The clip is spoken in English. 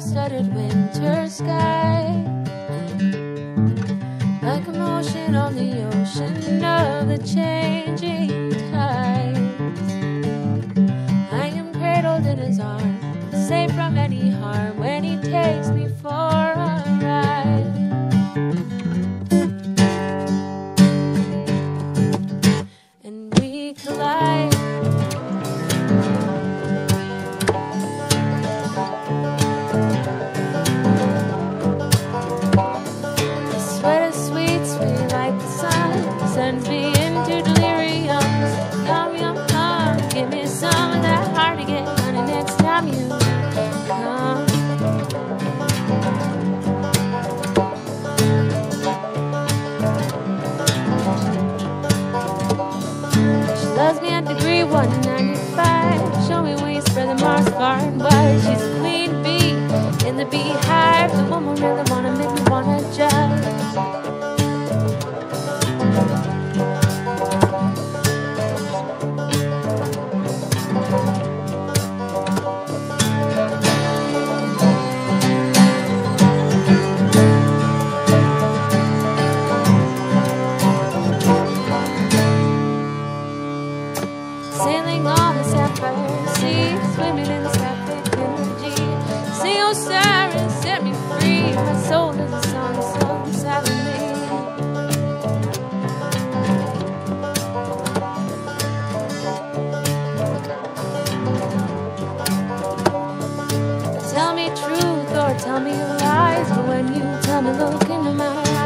studded winter sky. Like a motion on the ocean of the changing tides. I am cradled in his arms, safe from any harm when he takes me for a ride. And we collide. Yum. Give me some of that hard to get next time you come. She loves me at degree 195. Show me where you spread the Mars far and. She's a queen bee in the beehive. The woman really wanna make me wanna jive. spilling all the sapphire sea, swimming in the sapphire energy. See, oh, siren, set me free. My soul is a song so sadly. Tell me truth or tell me lies, but when you tell me, look into my eyes.